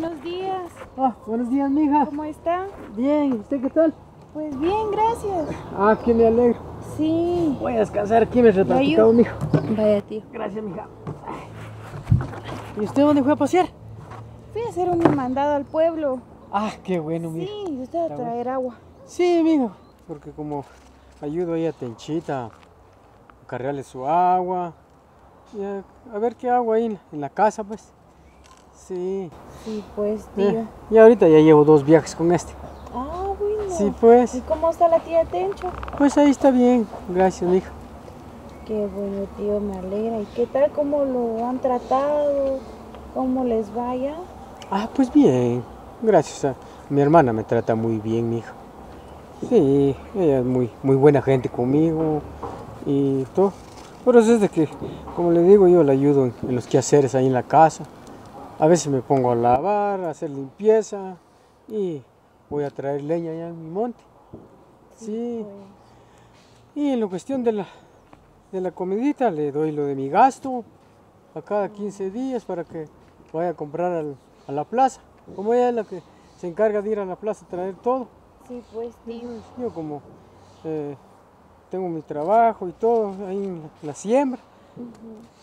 buenos días. Ah, buenos días, mija. ¿Cómo está? Bien, ¿y usted qué tal? Pues bien, gracias. Ah, que me alegro. Sí. Voy a descansar aquí mientras ¿Le platicamos, ayudo? mijo. Vaya, tío. Gracias, mija. ¿Y usted dónde fue a pasear? Fui a hacer un mandado al pueblo. Ah, qué bueno, mija. Sí, usted a traer agua. Sí, mijo. Porque como ayudo ahí a Tenchita a cargarle su agua. Y a, a ver qué hago ahí en, en la casa, pues. Sí. Sí, pues, Eh, tío. y ahorita ya llevo dos viajes con este. Ah, bueno. Sí, pues. ¿Y cómo está la tía Tencho? Pues ahí está bien. Gracias, mija. Qué bueno, tío, me alegra. ¿Y qué tal? ¿Cómo lo han tratado? ¿Cómo les vaya? Ah, pues bien. Gracias a mi hermana me trata muy bien, mija. Sí, ella es muy, muy buena gente conmigo y todo. Por eso es de que, como le digo, yo le ayudo en, en los quehaceres ahí en la casa. A veces me pongo a lavar, a hacer limpieza y voy a traer leña allá en mi monte. Sí, y en la cuestión de la, de la comidita le doy lo de mi gasto a cada 15 días para que vaya a comprar al- a la plaza. Como ella es la que se encarga de ir a la plaza a traer todo. sí, pues, tío. Yo como eh, tengo mi trabajo y todo ahí en la, la siembra.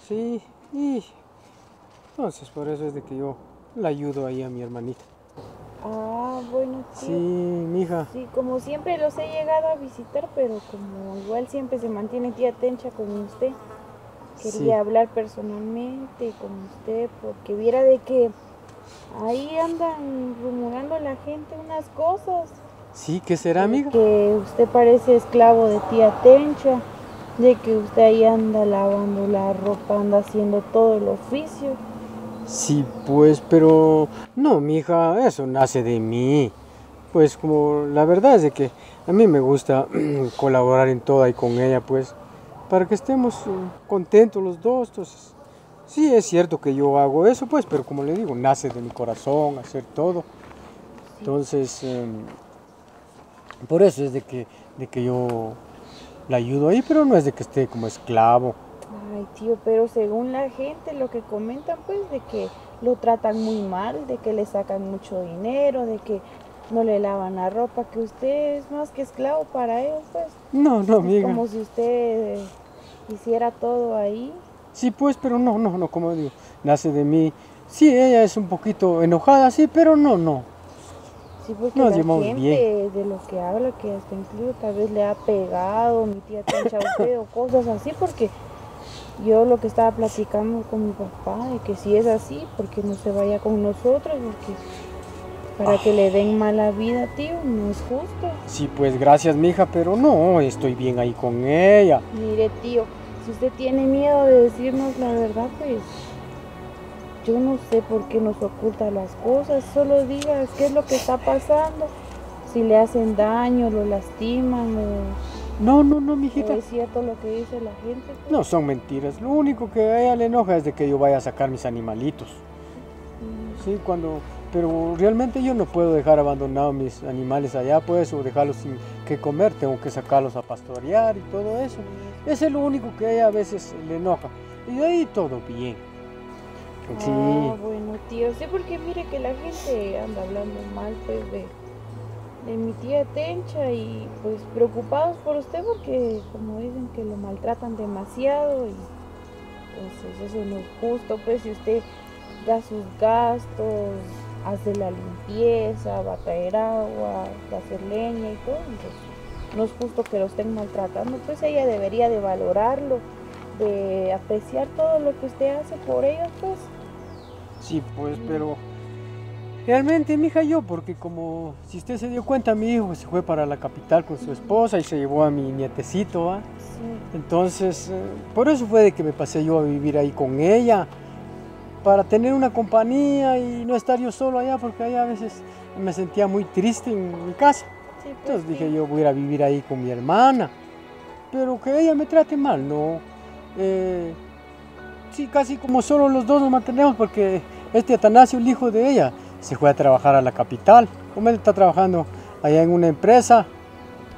Sí, y entonces por eso es de que yo la ayudo ahí a mi hermanita. Ah, bueno, tío. Sí, mija. Sí, como siempre los he llegado a visitar, pero como igual siempre se mantiene tía Tencha con usted, quería Sí. hablar personalmente con usted porque viera de que ahí andan rumorando la gente unas cosas. Sí, ¿qué será, amiga? Que usted parece esclavo de tía Tencha, de que usted ahí anda lavando la ropa, anda haciendo todo el oficio. Sí, pues, pero no, mija, eso nace de mí. Pues como la verdad es de que a mí me gusta colaborar en todo ahí con ella, pues, para que estemos eh, contentos los dos. Entonces, sí es cierto que yo hago eso, pues, pero como le digo, nace de mi corazón hacer todo. Entonces, em, por eso es de que, de que yo la ayudo ahí, pero no es de que esté como esclavo. Ay, tío, pero según la gente lo que comentan, pues, de que lo tratan muy mal, de que le sacan mucho dinero, de que no le lavan la ropa, que usted es más que esclavo para ellos, pues. No, no, amiga. como si usted eh, hiciera todo ahí. Sí, pues, pero no, no, no, como digo, nace de mí. Sí, ella es un poquito enojada, sí, pero no, no. Sí, porque Nos la gente bien. de lo que habla, que hasta incluso tal vez le ha pegado, mi tía Tencha a usted o cosas así, porque yo lo que estaba platicando con mi papá, de que si es así, porque no se vaya con nosotros, porque para que le den mala vida, tío, no es justo. Sí, pues, gracias, mija, pero no, estoy bien ahí con ella. Mire, tío, si usted tiene miedo de decirnos la verdad, pues yo no sé por qué nos oculta las cosas, solo diga qué es lo que está pasando, si le hacen daño, lo lastiman o, No, no, no, mijita. es cierto lo que dice la gente. pues. No, son mentiras. Lo único que a ella le enoja es de que yo vaya a sacar mis animalitos. Mm, Sí, cuando... Pero realmente yo no puedo dejar abandonados mis animales allá, pues, o dejarlos sin que comer. Tengo que sacarlos a pastorear y todo eso. Ese es lo único que a ella a veces le enoja. Y de ahí todo bien. Sí. Ah, bueno, tío, sí, porque mire que la gente anda hablando mal, pues, de, de mi tía Tencha y pues preocupados por usted porque como dicen que lo maltratan demasiado y pues eso no es justo, pues si usted da sus gastos, hace la limpieza, va a traer agua, va a hacer leña y todo, entonces no es justo que lo estén maltratando, pues ella debería de valorarlo, de apreciar todo lo que usted hace por ellos, pues. Sí, pues, pero realmente, mija, yo, porque como si usted se dio cuenta, mi hijo se fue para la capital con su esposa y se llevó a mi nietecito. Entonces, eh, por eso fue de que me pasé yo a vivir ahí con ella, para tener una compañía y no estar yo solo allá, porque allá a veces me sentía muy triste en mi casa. Sí, pues, Entonces dije sí. yo voy a ir a vivir ahí con mi hermana, pero que ella me trate mal, no. Eh, sí, casi como solo los dos nos mantenemos, porque este Atanasio, el hijo de ella, se fue a trabajar a la capital. Como él está trabajando allá en una empresa,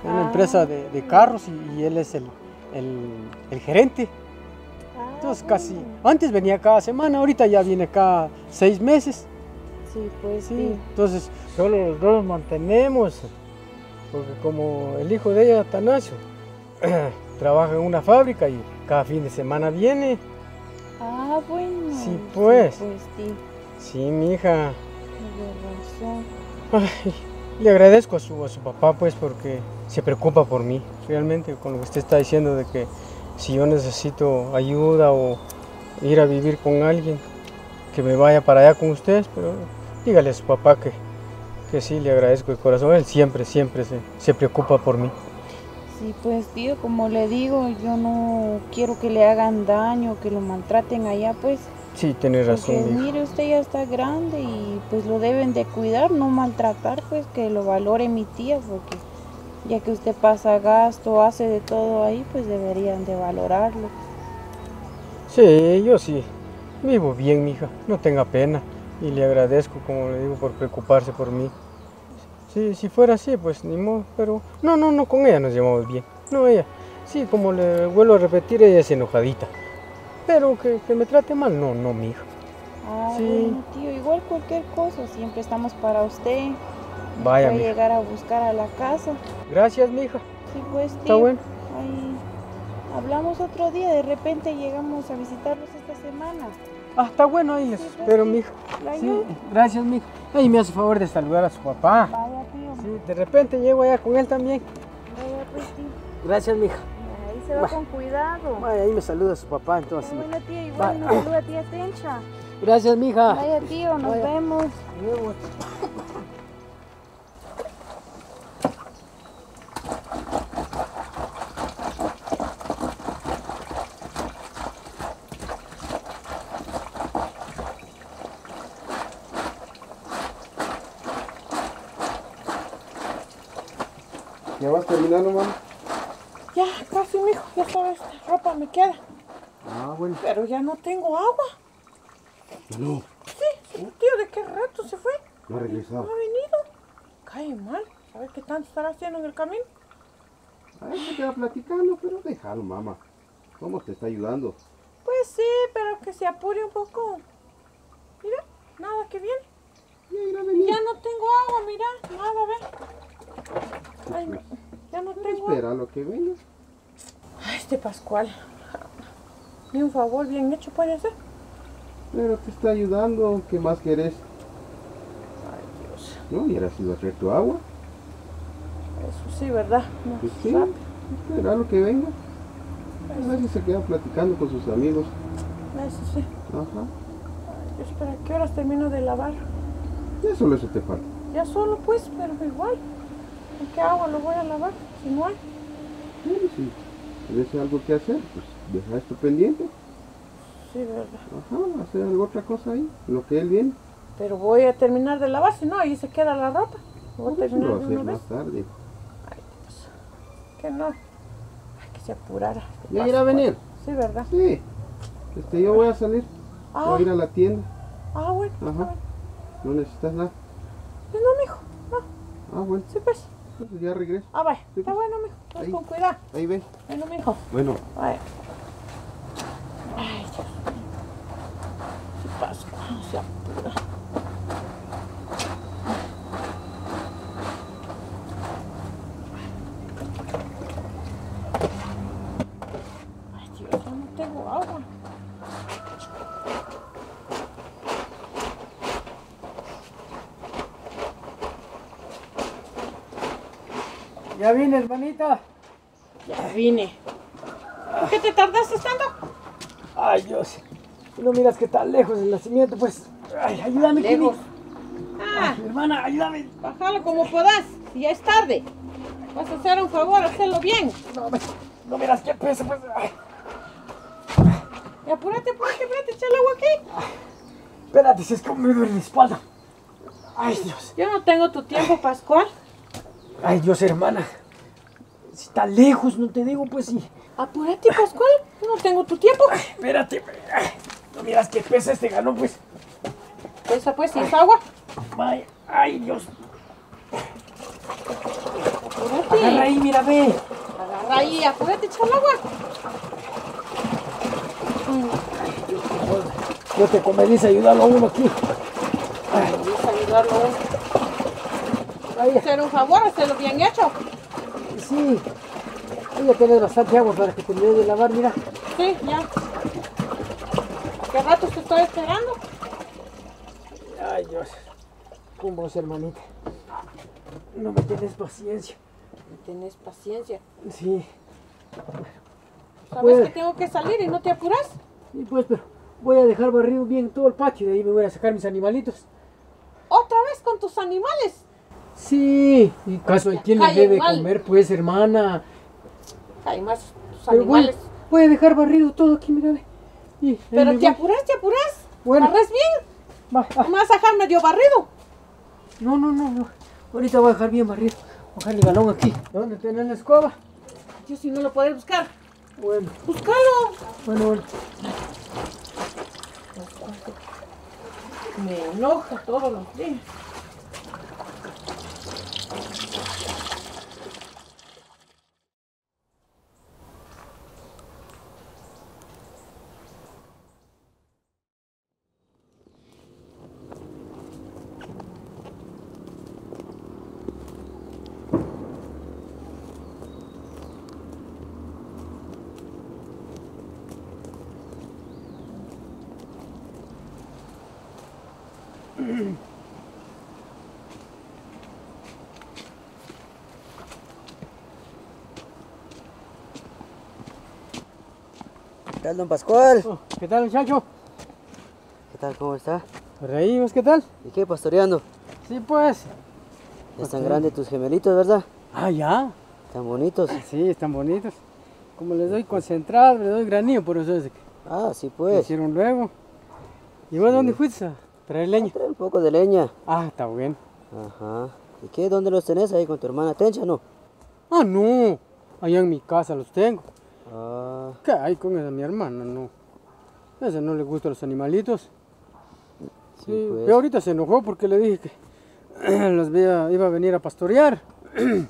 en una Ah. empresa de, de carros, y, y él es el, el, el gerente. Ah, Entonces casi, antes venía cada semana, ahorita ya viene cada seis meses. Sí, pues Sí, sí. entonces solo los dos mantenemos, porque como el hijo de ella, Atanasio, trabaja en una fábrica y cada fin de semana viene. Ah, bueno. Sí, pues. pues sí, Sí, mi hija. Ay, le agradezco a su, a su papá pues porque se preocupa por mí, realmente con lo que usted está diciendo de que si yo necesito ayuda o ir a vivir con alguien, que me vaya para allá con ustedes, pero dígale a su papá que, que sí, le agradezco de corazón, él siempre, siempre se, se preocupa por mí. Sí, pues tío, como le digo, yo no quiero que le hagan daño, que lo maltraten allá, pues. Sí, tiene razón, Porque mire, usted ya está grande y pues lo deben de cuidar, no maltratar, pues que lo valore mi tía, porque ya que usted pasa gasto, hace de todo ahí, pues deberían de valorarlo. Sí, yo sí, vivo bien, mi hija, no tenga pena y le agradezco, como le digo, por preocuparse por mí. Sí, si fuera así, pues ni modo, pero no, no, no, con ella nos llevamos bien. No, ella, sí, como le vuelvo a repetir, ella es enojadita. Pero que, que me trate mal, no, no, mi hija. Ah, Sí. bueno, tío, igual cualquier cosa, siempre estamos para usted. Vaya, mi hija. llegar a buscar a la casa. Gracias, mi hija. Sí, pues tío. Está bueno. Ahí hablamos otro día, de repente llegamos a visitarlos esta semana. Ah, está bueno, ahí Sí, pues, espero, sí. mi hija. ¿La Sí, gracias, mi hija. Ahí me hace favor de saludar a su papá. Vaya, tío. Sí, de repente llego allá con él también. Vaya, pues, tío. Gracias, mi hija. Ahí se va con cuidado. Vaya, ahí me saluda su papá, entonces. Qué buena tía, igual nos saluda tía Tencha. Gracias, mi hija. Vaya, tío, nos Vaya. vemos. Nos vemos. ¿Ya vas terminando, mamá? Ya, ya sabes, ropa me queda. Ah, bueno. Pero ya no tengo agua. No, Sí, tío, ¿de qué rato se fue? no ha No regresado. ha venido. Cae mal. ¿Sabes qué tanto estará haciendo en el camino? Ahí se queda platicando, pero déjalo, mamá. ¿Cómo te está ayudando? Pues sí, pero que se apure un poco. Mira, nada que viene. Ya a no tengo agua, mira, nada, ve. Ay, no, ya no tengo agua. Espera a lo que venga. Este Pascual. Ni un favor bien hecho puede hacer. Pero te está ayudando. ¿Qué más querés? Ay, Dios. No, y ahora sí va a traer tu agua. Eso sí, ¿verdad? No, Pues sí. a lo que venga. A veces se queda platicando con sus amigos. Eso sí. Ajá. Ay, Dios, ¿para qué horas termino de lavar? Ya solo eso te falta. Ya solo pues, pero igual. ¿Con qué agua lo voy a lavar? Si no hay. Bueno, si tienes algo que hacer, pues deja esto pendiente. Sí, verdad. Ajá, hacer algo otra cosa ahí. Lo que él viene. Pero voy a terminar de lavar, si no, ahí se queda la ropa. Voy a lo terminar a de una más vez. tarde. Ay, Dios. Que no. Ay, que se apurara. ¿Ya irá a venir? Sí, ¿verdad? Sí. Este, yo voy a salir. Ah, Voy a ir a la tienda. ah bueno. Ajá. No necesitas nada. Pues no, mijo. No, Ah, bueno. sí, pues. Entonces ya regreso. Ah, vaya. Sí, Está pues. bueno, mijo. Pues Ahí. con cuidado. Ahí ven. Bueno, mijo. Bueno. Vaya. Ay, Dios mío. ¿Qué pasa? No se apura. Ay, Dios, ya no tengo agua. Ya vine, hermanita. Ya vine. ¿Por qué te tardaste tanto? Ay, Dios. No miras que tan lejos el nacimiento, pues. Ay, ayúdame, Kimi. Lejos. Ah, Ay, hermana, ayúdame. bájalo como puedas. Si ya es tarde. Vas a hacer un favor, hacerlo bien. No, me- no miras qué peso, pues. Ay, Y apúrate, apúrate, apúrate, echa el agua aquí. espérate, si es que me duele la espalda. Ay, Dios. Yo no tengo tu tiempo, Pascual. Ay, Dios, hermana. Si está lejos, no te digo, pues sí. Apúrate, Pascual. No tengo tu tiempo. Espérate. Ay, no miras qué pesa este galón, pues. Esa pues, si es agua. Ay, Dios. Agarra Apúrate. ahí, mira, ve. Agarra Agarra ahí, apúrate, echar el agua. Yo te convenís ayudarlo a uno aquí. Vamos a ayudarlo. Ahí, Hacer un favor, hacerlo bien hecho. sí. Ahí ya tenés bastante agua para que termines de lavar, mira. Sí, ya. ¿Qué rato te estoy esperando? Ay, Dios. Con vos, hermanita. No me tenés paciencia. Tienes paciencia. Sí. Sabes que tengo que salir y no te apuras. Y pues, pero voy a dejar barrido bien todo el patio y de ahí me voy a sacar mis animalitos. Otra vez con tus animales. Sí. ¿Y caso de quién les Calle debe mal. comer, pues, hermana? Hay más tus Pero animales. voy a dejar barrido todo aquí, mira. ve. Y ahí Pero te apuras, te apuras. Bueno. Barres bien. Va, ah, vas a dejar medio barrido. No, no, no, no. Ahorita voy a dejar bien barrido. Dejar el balón aquí. ¿Dónde tenés la escoba? Yo si no lo puedes buscar. Bueno, Búscalo. bueno, bueno. Me enoja todos los días. ¿Qué tal, don Pascual? Oh, ¿Qué tal, muchacho? ¿Qué tal, cómo está? Por ahí, ¿vos qué tal? ¿Y qué, pastoreando? Sí, pues. Están grandes tus gemelitos, ¿verdad? Ah, ya. Tan bonitos. Sí, están bonitos. Como les doy concentrado, les doy granillo, por eso es que Ah, sí, lo pues. hicieron luego. ¿Y vos dónde fuiste a traer leña? Trae un poco de leña. Ah, está bien. Ajá. ¿Y qué? ¿Dónde los tenés ahí con tu hermana Tencha, no? Ah, no. Allá en mi casa los tengo. Ah, ¿Qué hay con esa mi hermana? No. A esa no le gustan los animalitos. sí, Sí, pues. pero ahorita se enojó porque le dije que los iba a venir a pastorear.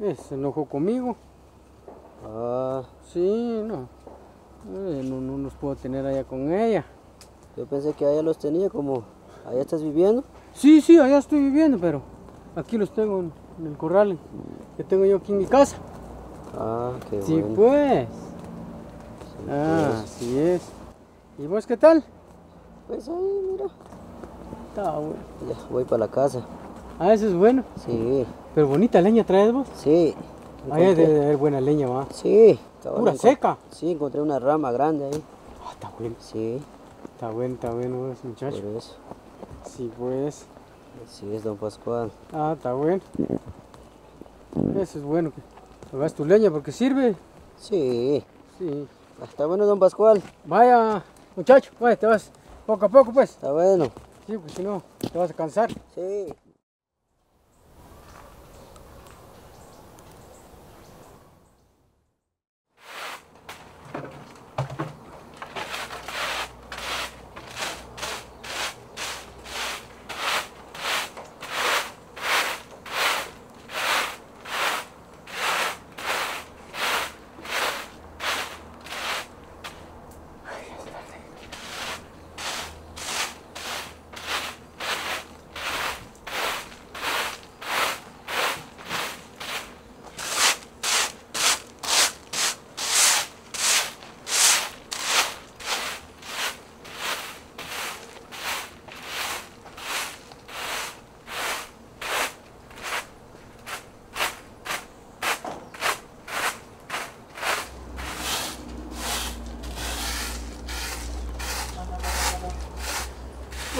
Eh, se enojó conmigo. Ah, Sí, no. Eh, no, no los puedo tener allá con ella. yo pensé que allá los tenía como... ¿Allá estás viviendo? Sí, sí, allá estoy viviendo, pero aquí los tengo en, en el corral que tengo yo aquí en mi casa. Ah, qué Sí, bueno. pues. Sí, Ah, pues. así es. ¿Y vos qué tal? Pues ahí, mira. Está bueno. Ya, voy para la casa. Ah, eso es bueno. Sí, Pero bonita leña traes vos. sí. Encontré- debe de haber buena leña, va. Sí. Pura seca. Sí, encontré una rama grande ahí. Ah, está bueno. Sí, Está bueno, está bueno muchacho. por eso. Sí, pues. Así es, don Pascual. Ah, está bueno. Eso es bueno hagas tu leña porque sirve. Sí. Sí. Está bueno, don Pascual. Vaya, muchacho, vaya, te vas poco a poco, pues. Está bueno. Sí, pues si no, te vas a cansar. Sí.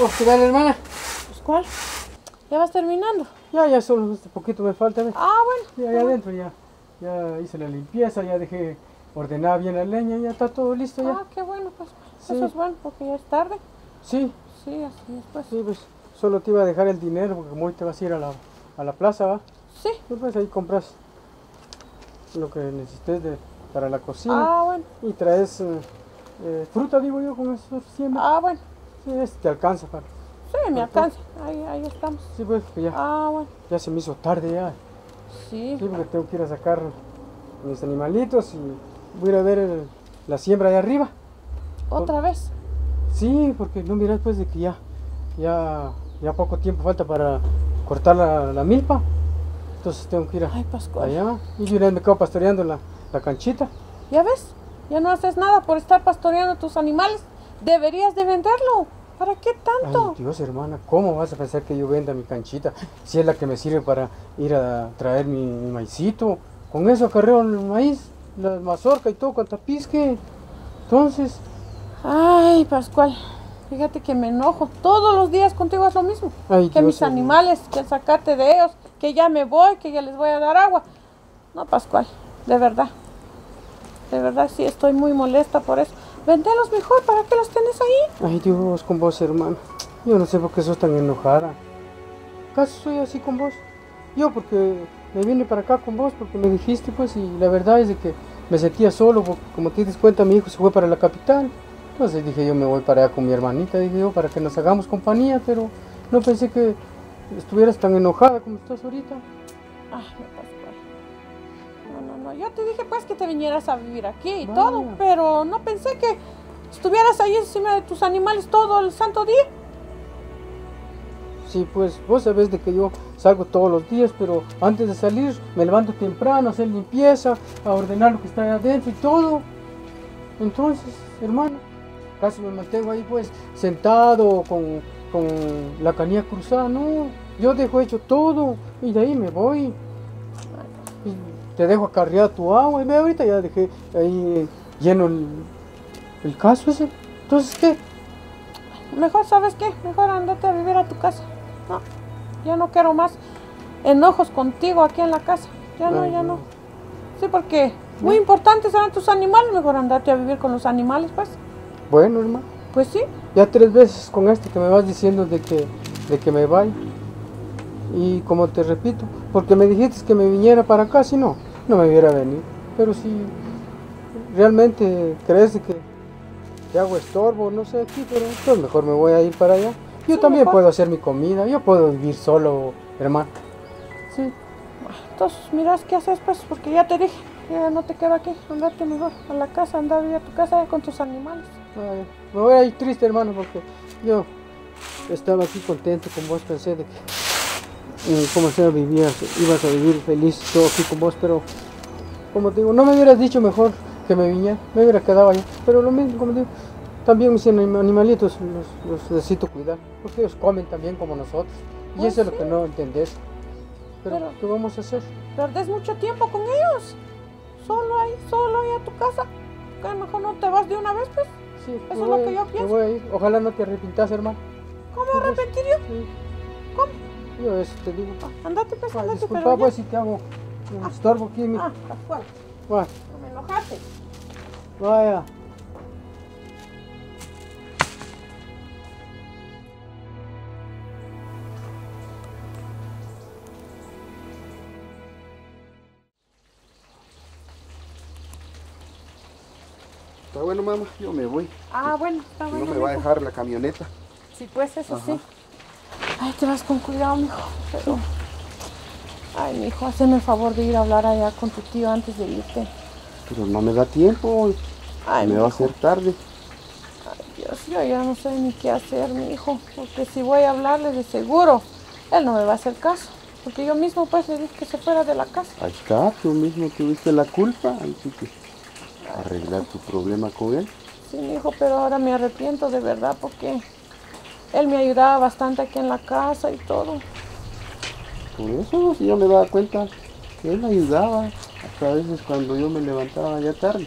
Oh, ¿qué tal, hermana? Pues cuál. ¿Ya vas terminando? Ya, ya solo este poquito me falta. ¿ve? Ah, bueno. Sí, allá adentro ya. Ya hice la limpieza, ya dejé ordenada bien la leña, ya está todo listo ya. Ah, qué bueno, pues. Sí. Eso es bueno, porque ya es tarde. Sí, Sí, así es, pues. sí, pues solo te iba a dejar el dinero porque como hoy te vas a ir a la, a la plaza, ¿va? Sí. Y pues ahí compras lo que necesites de, para la cocina Ah, bueno. y traes eh, eh, fruta, digo yo, con esos 100. Ah, bueno. Este te alcanza para. Sí, me alcanza. Ahí, ahí estamos. Sí, pues que ya, Ah, bueno. ya se me hizo tarde ya. Sí. Sí, porque tengo que ir a sacar mis animalitos y voy a ir a ver el- la siembra de arriba. ¿Otra vez? Sí, porque no miras pues de que ya, ya, ya poco tiempo falta para cortar la, la milpa. Entonces tengo que ir a- Ay, Pascual. allá. Y yo me quedo pastoreando la, la canchita. ¿Ya ves? Ya no haces nada por estar pastoreando tus animales. Deberías de venderlo. ¿Para qué tanto? Ay, Dios, hermana, ¿cómo vas a pensar que yo venda mi canchita? Si es la que me sirve para ir a traer mi, mi maicito. Con eso acarreo el maíz, la mazorca y todo, cuanta pisque. Entonces, Ay, Pascual. Fíjate que me enojo. Todos los días contigo es lo mismo. Ay, que Dios, mis animales, que sacarte de ellos, que ya me voy, que ya les voy a dar agua. No, Pascual, de verdad. De verdad sí estoy muy molesta por eso. Vendelos mejor, ¿para qué los tenés ahí? ay Dios, con vos, hermano. Yo no sé por qué sos tan enojada. ¿Acaso soy así con vos? Yo porque me vine para acá con vos porque me dijiste pues y la verdad es de que me sentía solo porque como te das cuenta mi hijo se fue para la capital. Entonces dije yo me voy para allá con mi hermanita, dije yo, para que nos hagamos compañía, pero no pensé que estuvieras tan enojada como estás ahorita. Ay, no, Pascual. No, no, no. Yo te dije pues que te vinieras a vivir aquí y Vaya. todo, pero no pensé que estuvieras ahí encima de tus animales todo el santo día. Sí, pues vos sabés de que yo salgo todos los días, pero antes de salir me levanto temprano a hacer limpieza, a ordenar lo que está ahí adentro y todo. Entonces, hermano, casi me mantengo ahí pues sentado con, con la canilla cruzada, no, yo dejo hecho todo y de ahí me voy. Y te dejo acarrear tu agua y ve ahorita ya dejé ahí lleno el, el caso ese. Entonces, ¿qué? Mejor, ¿sabes qué? Mejor andate a vivir a tu casa. No, ya no quiero más enojos contigo aquí en la casa. Ya no, ya no. Sí, porque muy importantes eran tus animales. Mejor andate a vivir con los animales, pues. Bueno, hermano. Pues sí. Ya tres veces con esto que me vas diciendo de que, de que me vaya. Y como te repito, porque me dijiste que me viniera para acá, si no, no me hubiera venido. Pero si realmente crees que te hago estorbo, no sé aquí, pero pues mejor me voy a ir para allá. Yo Sí, también mejor. puedo hacer mi comida, yo puedo vivir solo, hermano. Sí, Entonces, miras qué haces, pues, porque ya te dije. Ya no te queda aquí. Andate mejor a la casa. Anda a tu casa con tus animales. ay, me voy a ir triste, hermano, porque yo estaba aquí contento con vos, pensé de que como sea vivías, ibas a vivir feliz todo aquí con vos, pero como te digo, no me hubieras dicho mejor que me viniera, me hubiera quedado allá, pero lo mismo, como digo, también mis anim- animalitos los, los necesito cuidar, porque ellos comen también como nosotros, y Pues eso es lo que no entendés. Pero, Pero- ¿qué vamos a hacer? Perdes mucho tiempo con ellos. Solo ahí, solo ahí a tu casa. Que mejor no te vas de una vez, pues. Sí, Eso es lo que yo pienso. voy a ir. Ojalá no te arrepintas, hermano. ¿Cómo arrepentir yo? Sí. ¿Cómo? Yo eso te digo. Andate, pues, andate, disculpa, pero ya- pues, si te hago un estorbo aquí, mi... Ah, Pascual, Va, no me enojaste. vaya. Está bueno, mamá, yo me voy. Ah, bueno, está No bueno. me va a dejar la camioneta. Sí, pues, eso Ajá. sí. Ay, te vas con cuidado, mijo. Pero... Ay, mijo, hazme el favor de ir a hablar allá con tu tío antes de irte. Pero no me da tiempo. Ay, me va a hacer tarde. Ay, Dios, yo ya no sé ni qué hacer, mi hijo. Porque si voy a hablarle de seguro, él no me va a hacer caso. Porque yo mismo, pues, le dije que se fuera de la casa. Ahí está, tú mismo tuviste la culpa. Así que arreglar tu problema con él. Sí, mi hijo, pero ahora me arrepiento de verdad porque él me ayudaba bastante aquí en la casa y todo. Por eso, si yo me daba cuenta que él ayudaba. Hasta a veces cuando yo me levantaba ya tarde.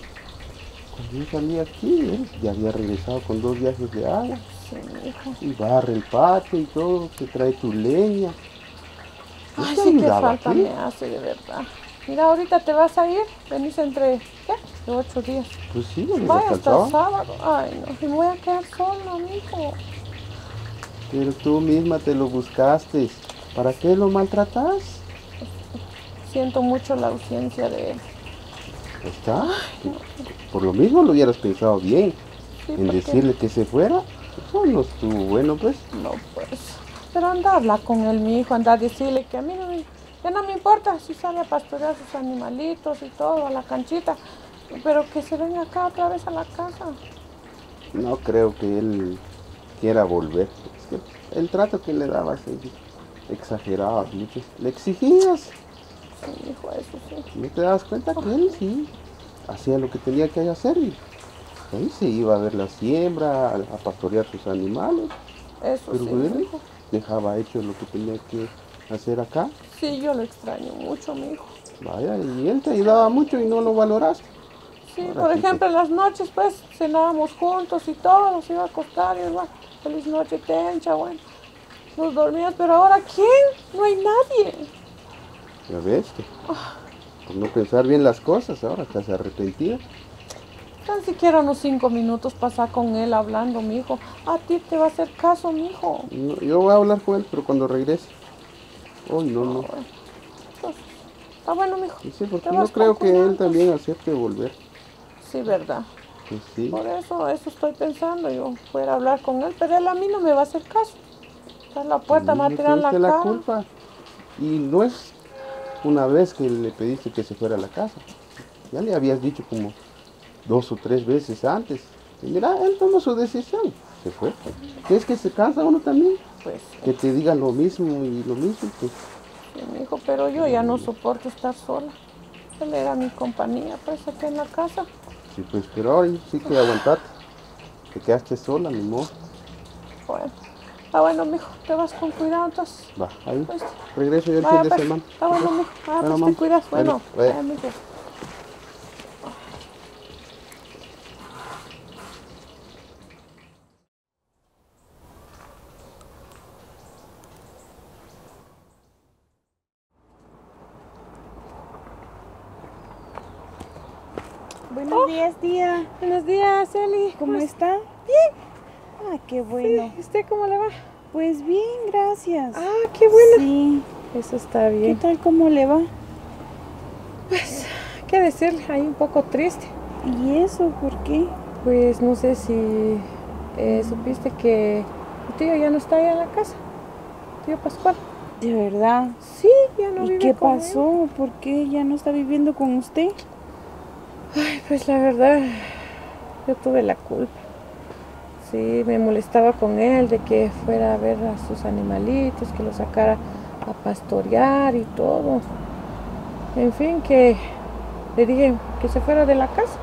Cuando yo salía aquí, él ya había regresado con dos viajes de agua. Sí. Y barre el patio y todo, te trae tu leña. Ay, sí, qué falta me hace, de verdad. Mira, ahorita te vas a ir, venís entre, ¿qué? De ocho días. Pues sí, no me Vaya hasta alcanzaba. sábado. Ay, no, me voy a quedar sola, mijo. Pero tú misma te lo buscaste. ¿Para qué lo maltratas? Siento mucho la ausencia de él. ¿Está? Por lo mismo lo hubieras pensado bien. Sí, En decirle que se fuera. Eso no estuvo bueno, pues. No, pues. Pero anda a hablar con él, mi hijo, anda a decirle que a mí no me, Ya no me importa si sale a pastorear sus animalitos y todo, a la canchita, pero que se venga acá otra vez a la casa. No creo que él quiera volver. El trato que le dabas exagerabas mucho. Le exigías. Sí, hijo, eso sí. ¿No te das cuenta que él sí hacía lo que tenía que hacer? Y él se iba a ver la siembra, a, pastorear sus animales. Eso Pero sí, él hijo. dejaba hecho lo que tenía que hacer acá. Sí, yo lo extraño mucho, mi hijo. Vaya, y él te ayudaba mucho y no lo valoraste. Sí, Ahora por ejemplo, en las noches, pues, cenábamos juntos y todo, nos iba a acostar y bueno, feliz noche, tencha, bueno. Nos dormíamos, pero ahora, ¿quién? No hay nadie. Ya ves que por no pensar bien las cosas, ahora estás arrepentida. Tan siquiera unos cinco minutos pasar con él hablando, mi hijo. A ti te va a hacer caso, mi hijo. No, yo voy a hablar con él, pero cuando regrese. Hoy no, no. Está bueno, mi hijo. Sí, porque no creo que él también acepte volver. Sí, verdad. Por eso, eso estoy pensando. Yo fuera a hablar con él, pero él a mí no me va a hacer caso. Está en la puerta, me va a tirar la cara. culpa. Y no es una vez que le pediste que se fuera a la casa. Ya le habías dicho como dos o tres veces antes. Y mira, él tomó su decisión. Se fue. ¿Qué es que se cansa uno también? Pues, Que te digan lo mismo y lo mismo. Pues, sí, mi hijo, pero yo ya no soporto estar sola. Él era mi compañía, pues, aquí en la casa. Sí, pues, pero ahora sí que aguantate. Te quedaste sola, mi amor. Bueno, está bueno, mijo, te vas con cuidado entonces. Va, ahí. Pues, Regreso yo el fin de pues, semana. Está bueno, mijo. Ah, pues te cuidas. Bueno, Bueno, vaya, mijo. Buenos días, tía. Buenos días, Eli. ¿Cómo está? Bien. Ah, qué bueno. Sí, ¿Usted cómo le va? Pues bien, gracias. Ah, qué bueno. Sí. Eso está ¿Qué bien. tal? ¿Cómo le va? ¿Qué decirle? Ahí un poco triste. ¿Y eso por qué? Pues no sé si eh, supiste que mi tío ya no está allá en la casa. Tío Pascual. De verdad. Sí, ya no ¿Y vive qué con él. pasó? ¿Por qué ya no está viviendo con usted? Ay, pues la verdad, yo tuve la culpa. Sí, me molestaba con él de que fuera a ver a sus animalitos, que los sacara a pastorear y todo. En fin, que le dije que se fuera de la casa.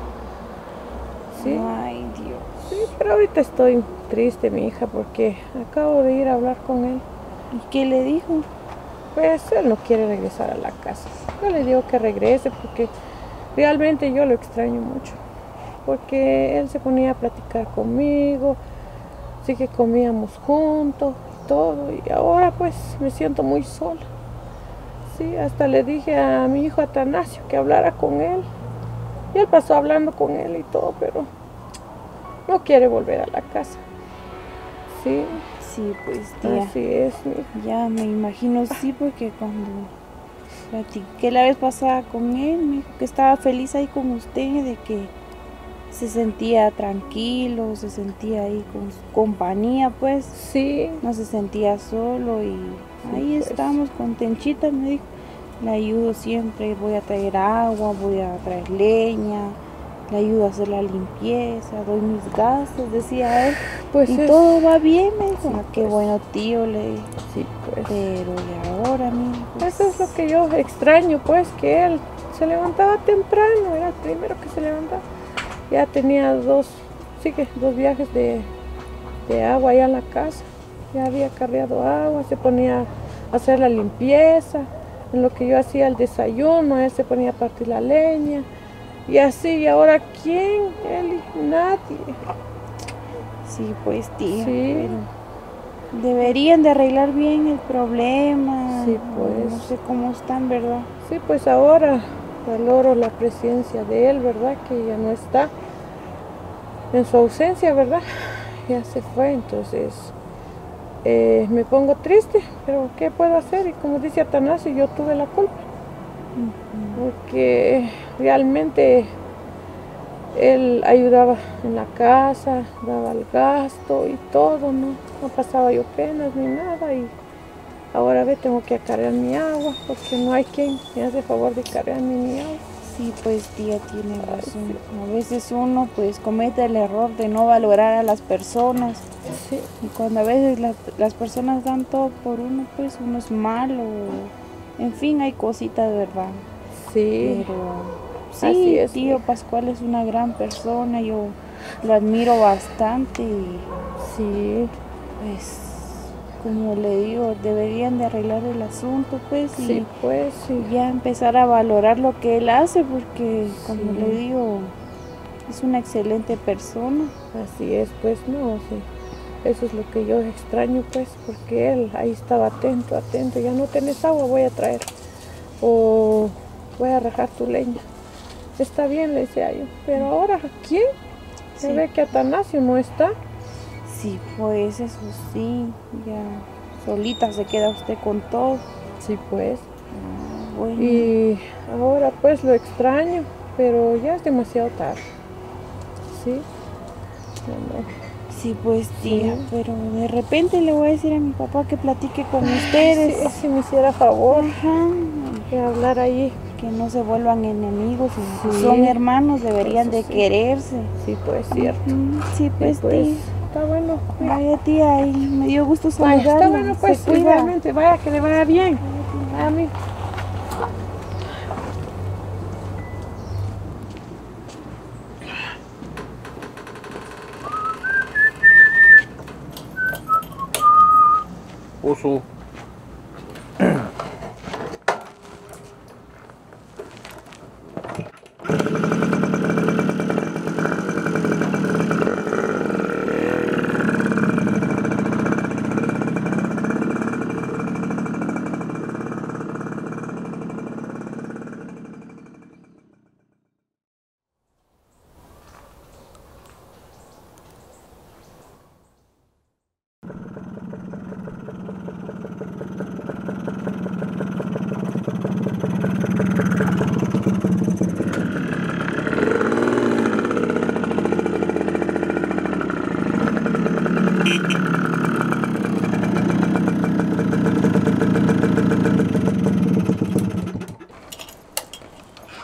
Sí, Ay, Dios. sí, pero ahorita estoy triste, mi hija, porque acabo de ir a hablar con él. ¿Y qué le dijo? Pues él no quiere regresar a la casa. Yo le digo que regrese porque realmente yo lo extraño mucho. Porque él se ponía a platicar conmigo, sí que comíamos juntos y todo. Y ahora pues me siento muy sola. Sí, hasta le dije a mi hijo Atanasio que hablara con él. Y él pasó hablando con él y todo, pero no quiere volver a la casa. Sí, Sí, pues tía. así es, mi hija. Ya me imagino sí, porque cuando platiqué la vez pasada con él, me dijo que estaba feliz ahí con usted, de que se sentía tranquilo, se sentía ahí con su compañía, pues Sí, no se sentía solo y ahí pues. estamos con Tenchita, me dijo. Le ayudo siempre, voy a traer agua, voy a traer leña, le ayudo a hacer la limpieza, doy mis gastos, decía él. pues y es- todo va bien, me dijo. Sí, "Ah, qué pues. bueno tío, le dije. Sí, pues. Pero y ahora, pues, Eso es lo que yo extraño, pues, que él se levantaba temprano, era el primero que se levantaba. Ya tenía dos, sí que dos viajes de, de agua allá en la casa. Ya había cargado agua, se ponía a hacer la limpieza. En lo que yo hacía el desayuno, él se ponía a partir la leña. Y así, y ahora ¿quién? Él, nadie. Sí, pues tía. Sí. pero Deberían de arreglar bien el problema. Sí, pues. No sé cómo están, ¿verdad? Sí, pues ahora valoro la presencia de él, ¿verdad? Que ya no está. En su ausencia, ¿verdad? Ya se fue, entonces eh, me pongo triste, pero ¿qué puedo hacer? Y como dice Atanasio, yo tuve la culpa, porque realmente él ayudaba en la casa, daba el gasto y todo, ¿no? No pasaba yo penas ni nada y Ahora ve, tengo que cargar mi agua porque no hay quien me hace favor de cargarme mi agua. Sí, pues tía tiene razón. A veces uno pues comete el error de no valorar a las personas. Sí, Y cuando a veces las, las personas dan todo por uno, pues uno es malo. En fin, hay cositas, ¿verdad? sí. Pero sí, es, tío Pascual es una gran persona. Yo lo admiro bastante. Y Sí, pues, como le digo, deberían de arreglar el asunto, pues. Y pues sí. ya empezar a valorar lo que él hace porque como Sí. le digo es una excelente persona Así es, pues no, sí. Eso es lo que yo extraño, pues, porque él ahí estaba atento, atento. Ya no tenés agua, voy a traer. O voy a rajar tu leña. Está bien, le decía yo. Pero ahora, ¿quién? Se Sí. ve que Atanasio no está. sí pues eso sí ya solita se queda usted con todo Sí, pues. Ah, bueno Y ahora, pues, lo extraño. Pero ya es demasiado tarde. Sí. Sí pues tía Sí. pero de repente le voy a decir a mi papá que platique con Sí, ustedes si me hiciera favor Ajá, de hablar ahí. Que no se vuelvan enemigos Sí. son hermanos deberían de sí. quererse Sí, pues, cierto. Sí pues, Sí, pues, tía está bueno. vaya tía y me dio gusto Vaya, saludarla está bueno, pues, se cuida igualmente. Vaya, que le vaya bien. A mí. Oso.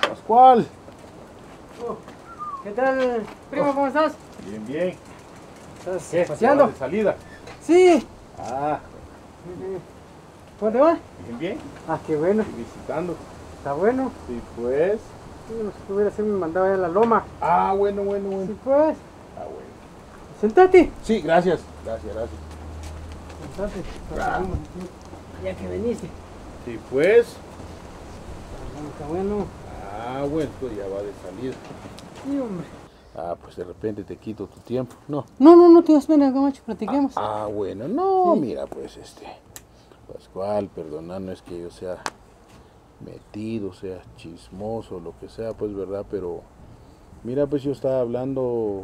Pascual. ¿Qué tal, primo? ¿Cómo estás? Bien, bien. ¿Estás ¿Qué? paseando? ¿De salida? Sí. Ah, ¿Cómo te va? bien, bien. Ah, qué bueno. Visitando. Está bueno. Sí, pues. Sí, no sé qué hubiera sido, me mandaba a la loma. Ah, bueno, bueno, bueno. Sí, pues. Ah, bueno. Sentate. Sí, gracias. Gracias, gracias. Sentate. Ah. Ya que viniste. Sí, pues. Está bueno. Ah, bueno, pues ya va de salida. Sí, hombre. Ah, pues de repente te quito tu tiempo. No. No, no, no tienes pena, Camacho, platiquemos. Ah, bueno, no, Sí. mira, pues este. Pascual, perdona, no es que yo sea metido, sea chismoso, lo que sea, pues verdad, pero mira, pues yo estaba hablando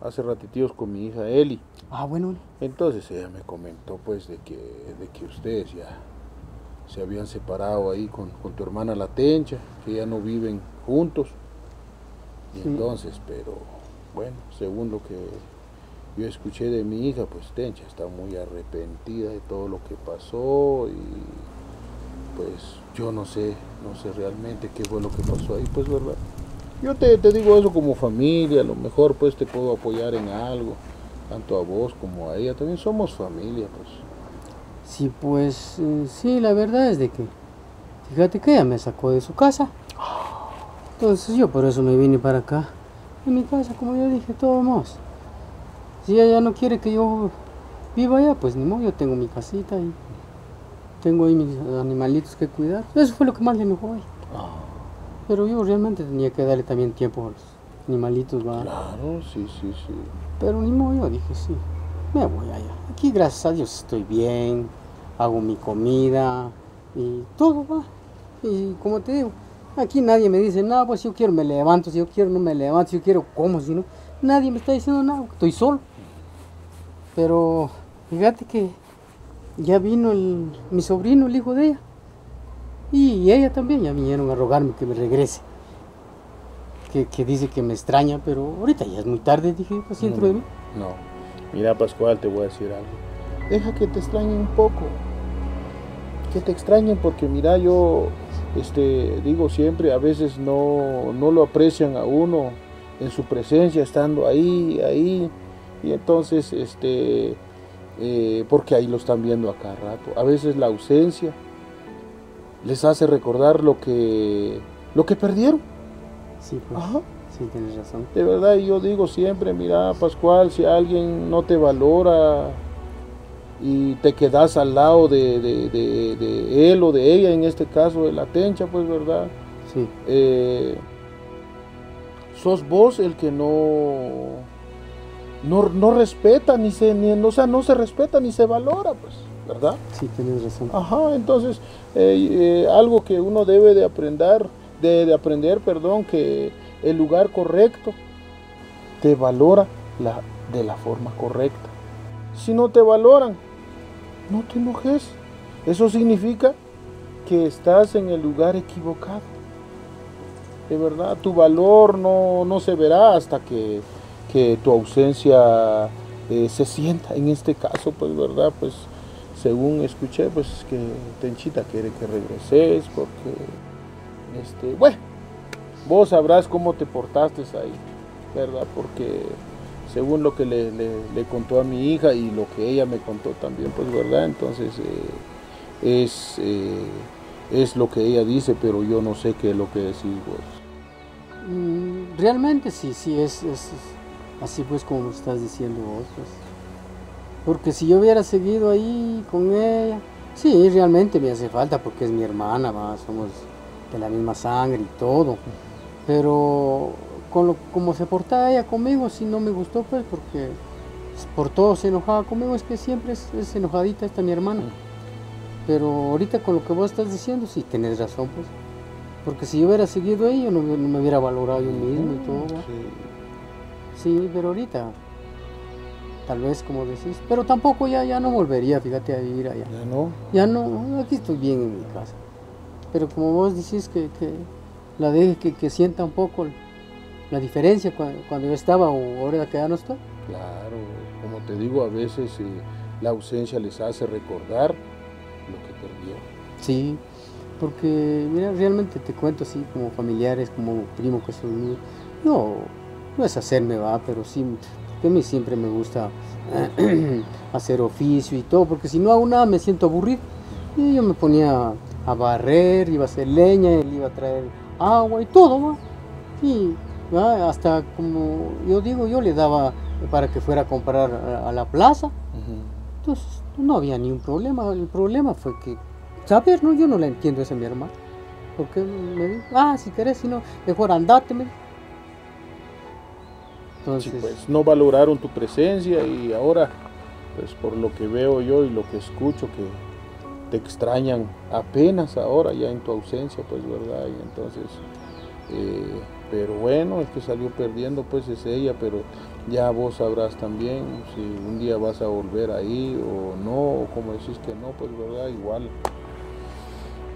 hace ratitíos con mi hija Eli. Ah, bueno. Entonces ella me comentó pues de que, de que ustedes ya se habían separado ahí con, con tu hermana la Tencha, que ya no viven juntos. Y Sí. entonces, pero bueno, según lo que yo escuché de mi hija, pues Tencha está muy arrepentida de todo lo que pasó y pues yo no sé, no sé realmente qué fue lo que pasó ahí, pues verdad. Yo te, te digo eso como familia, a lo mejor pues te puedo apoyar en algo, tanto a vos como a ella, también somos familia, pues. Sí, pues, eh, sí, la verdad es de que, fíjate que ella me sacó de su casa. Entonces yo por eso me vine para acá. En mi casa, como yo dije, todo más. Si ella no quiere que yo viva allá, pues ni modo, yo tengo mi casita y tengo ahí mis animalitos que cuidar. Eso fue lo que más le enojó a ella. Pero yo realmente tenía que darle también tiempo a los animalitos, va. Claro, sí, sí, sí. Pero ni modo, yo dije, sí, me voy allá. Aquí, gracias a Dios, estoy bien, hago mi comida y todo va. Y como te digo, aquí nadie me dice nada, pues si yo quiero me levanto, si yo quiero no me levanto, si yo quiero como, si no, nadie me está diciendo nada, estoy solo. Pero fíjate que ya vino el- mi sobrino, el hijo de ella, y ella también, ya vinieron a rogarme que me regrese. Que, que dice que me extraña, pero ahorita ya es muy tarde, dije, pues dentro de mí. No. Mira, Pascual, te voy a decir algo. Deja que te extrañe un poco. que te extrañen porque mira, yo este, digo siempre, a veces no, no lo aprecian a uno en su presencia, estando ahí, ahí, y entonces, este, eh, porque ahí lo están viendo a cada rato. A veces la ausencia les hace recordar lo que, lo que perdieron. Sí, pues. Ajá. Sí, tienes razón. De verdad, yo digo siempre, mira, Pascual, si alguien no te valora y te quedas al lado de, de- de- de él o de ella, en este caso de la tencha, pues, ¿verdad? Sí, Eh, sos vos el que no, no, no respeta, ni se, ni, o sea, no se respeta ni se valora, pues, ¿verdad? sí, tienes razón. Ajá, entonces eh, eh, algo que uno debe de aprender, de, de aprender, perdón, que el lugar correcto te valora la, de la forma correcta. Si no te valoran, no te enojes. Eso significa que estás en el lugar equivocado. De verdad, tu valor no, no se verá hasta que, que tu ausencia eh, se sienta. En este caso, pues, ¿verdad? Pues según escuché, pues que Tenchita quiere que regreses porque, este, bueno, vos sabrás cómo te portaste ahí, ¿verdad? Porque según lo que le, le- contó a mi hija y lo que ella me contó también, pues, ¿verdad? Entonces, eh, es, eh, es lo que ella dice, pero yo no sé qué es lo que decís vos. Mm, Realmente sí, sí, es, es- así pues como lo estás diciendo vos. pues. Porque si yo hubiera seguido ahí con ella, sí, realmente me hace falta porque es mi hermana, somos de la misma sangre y todo. Pero con lo, como se portaba ella conmigo, sí no me gustó pues porque por todo se enojaba conmigo, es que siempre es, es enojadita esta mi hermana. Pero ahorita con lo que vos estás diciendo, sí, tenés razón pues. Porque si yo hubiera seguido ahí, yo no, no me hubiera valorado yo mismo y todo. ¿va? Sí. Sí, pero ahorita, tal vez como decís, pero tampoco ya, ya no volvería, fíjate, a vivir allá. Ya no. Ya no, aquí estoy bien en mi casa. Pero como vos decís que, que la deje que, que sienta un poco la diferencia cuando, cuando yo estaba o ahora que ya no estoy. Claro, como te digo, a veces eh, la ausencia les hace recordar lo que perdió. Sí, porque mira, realmente te cuento así como familiares, como primo que soy mío. No, no es hacerme va, pero sí, porque a mí siempre me gusta hacer oficio y todo, porque si no hago nada me siento aburrido. Y yo me ponía a barrer, iba a hacer leña, él iba a traer agua y todo. Y hasta como yo digo, yo le daba para que fuera a comprar a, a la plaza. Entonces no había ni un problema. El problema fue que, saber, no, yo no la entiendo esa mi hermana. Porque me dijo, ah, si querés, si no, mejor andate. me. Entonces, Sí, pues no valoraron tu presencia y ahora, pues por lo que veo yo y lo que escucho, que te extrañan apenas ahora ya en tu ausencia, pues verdad, y entonces, eh, pero bueno, el que salió perdiendo pues es ella, pero ya vos sabrás también si un día vas a volver ahí o no, o como decís que no, pues verdad, igual.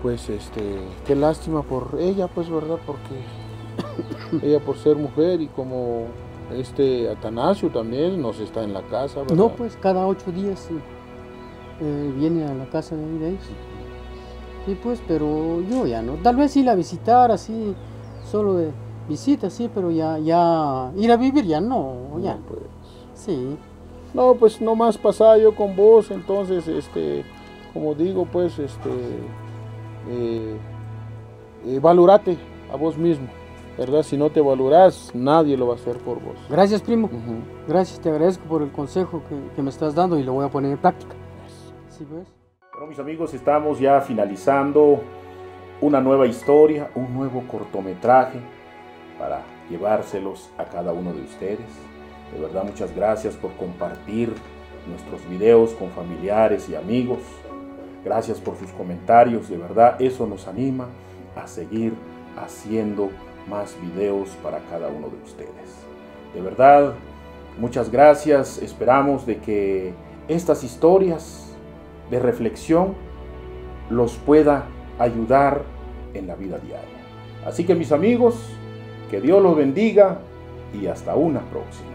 Pues este, qué lástima por ella, pues verdad, porque ella por ser mujer y como este Atanasio también nos está en la casa, ¿verdad? no, pues cada ocho días eh, viene a la casa de, ellos. Sí, pues, pero yo ya no. Tal vez sí la visitar así, solo de visita, sí, pero ya, ya, ir a vivir ya no, ya. No, pues, Sí, no, pues no más pasaba yo con vos, entonces, este, como digo, pues, este, eh, eh, valorate a vos mismo, ¿verdad? Si no te valorás, nadie lo va a hacer por vos. gracias, primo. Gracias, te agradezco por el consejo que, que me estás dando y lo voy a poner en práctica. Sí, pues. Bueno, mis amigos, estamos ya finalizando una nueva historia, un nuevo cortometraje para llevárselos a cada uno de ustedes. De verdad, muchas gracias por compartir nuestros videos con familiares y amigos. Gracias por sus comentarios, de verdad, eso nos anima a seguir haciendo más videos para cada uno de ustedes. De verdad, muchas gracias. Esperamos de que estas historias de reflexión los pueda ayudar en la vida diaria. Así que mis amigos, que Dios los bendiga y hasta una próxima.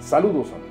Saludos amigos.